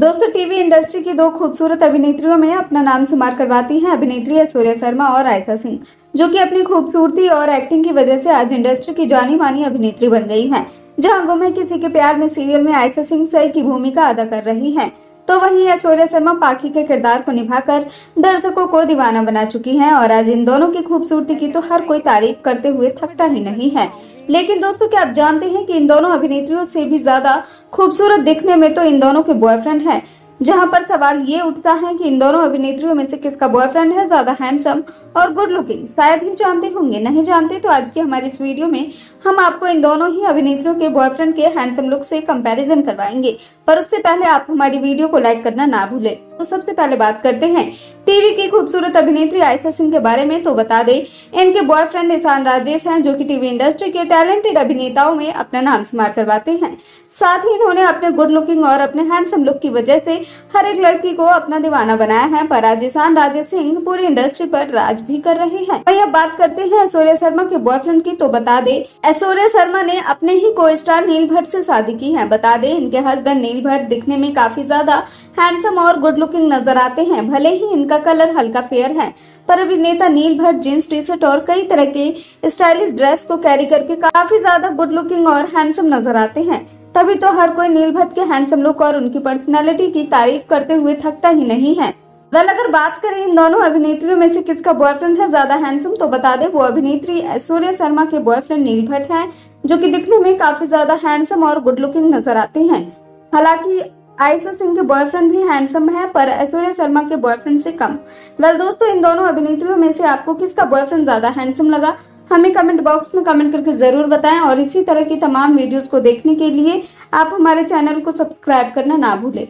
दोस्तों, TV industry की दो खूबसूरत अभिनेत्रियों में अपना नाम शुमार करवाती हैं अभिनेत्री ऐश्वर्या शर्मा और आयशा सिंह, जो कि अपनी खूबसूरती और एक्टिंग की वजह से आज इंडस्ट्री की जानी मानी अभिनेत्री बन गई हैं। जहाँ गुमे किसी के प्यार में सीरियल में आयशा सिंह सही की भूमिका अदा कर रही हैं। तो वहीं ऐश्वर्या शर्मा पाखी के किरदार को निभाकर दर्शकों को दीवाना बना चुकी हैं और आज इन दोनों की खूबसूरती की तो हर कोई तारीफ़ करते हुए थकता ही नहीं है। लेकिन दोस्तों, क्या आप जानते हैं कि इन दोनों अभिनेत्रियों से भी ज़्यादा खूबसूरत दिखने में तो इन दोनों के बॉयफ्रेंड हैं। जहाँ पर सवाल ये उठता है कि इन दोनों अभिनेत्रियों में से किसका बॉयफ्रेंड है, ज़्यादा हैंडसम और गुड लुकिंग शायद ही जानते होंगे, नहीं जानते तो आज की हमारी इस वीडियो में हम आपको इन दोनों ही अभिनेत्रियों के बॉयफ्रेंड के हैंडसम लुक से कंपैरिजन करवाएँगे। पर उससे पहले आप हमारी वीडियो को लाइक करना ना भूले। तो सबसे पहले बात करते हैं। टीवी की खूबसूरत अभिनेत्री आयशा सिंह के बारे में तो बता दें, इनके बॉयफ्रेंड ईशान राजेश हैं, जो कि टीवी इंडस्ट्री के टैलेंटेड अभिनेताओं में अपना नाम शुमार करवाते हैं। साथ ही इन्होंने अपने गुड लुकिंग और अपने हैंडसम लुक की वजह से हर एक लड़की को अपना दीवाना बनाया है, पर आज ईशान राजेश सिंह पूरी इंडस्ट्री पर राज भी कर रहे हैं। वही अब बात करते हैं ऐश्वर्या शर्मा के बॉयफ्रेंड की तो बता दे, ऐश्वर्या शर्मा ने अपने ही को स्टार नील भट्ट से शादी की है। बता दे, इनके हस्बैंड नील भट्ट दिखने में काफ़ी ज़्यादा हैंडसम और गुड लुकिंग नज़र आते हैं। भले ही इनका कलर हल्का फेयर है, पर अभिनेता Neil Bhatt jeans T shirt और कई तरह के स्टाइलिश ड्रेस को कैरी करके काफ़ी ज़्यादा गुड लुकिंग और हैंडसम नज़र आते हैं। तभी तो हर कोई नील भट्ट के हैंडसम लुक और उनकी पर्सनैलिटी की तारीफ़ करते हुए थकता ही नहीं है। वेल अगर बात करें इन दोनों अभिनेत्रियों में से किसका बॉयफ्रेंड है ज़्यादा हैंडसम तो बता दें, वो अभिनेत्री सूर्य शर्मा के बॉयफ्रेंड नील भट्ट है, जो कि दिखने में काफ़ी ज़्यादा हैंडसम और गुड लुकिंग नज़र आते हैं। हालाँकि आयशा सिंह के बॉयफ्रेंड भी हैंडसम है, पर ऐश्वर्या शर्मा के बॉयफ्रेंड से कम। वेल दोस्तों, इन दोनों अभिनेत्रियों में से आपको किसका बॉयफ्रेंड ज़्यादा हैंडसम लगा? हमें कमेंट बॉक्स में कमेंट करके ज़रूर बताएँ, और इसी तरह की तमाम वीडियोस को देखने के लिए आप हमारे चैनल को सब्सक्राइब करना ना भूलें।